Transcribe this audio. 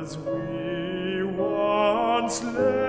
as we once lay.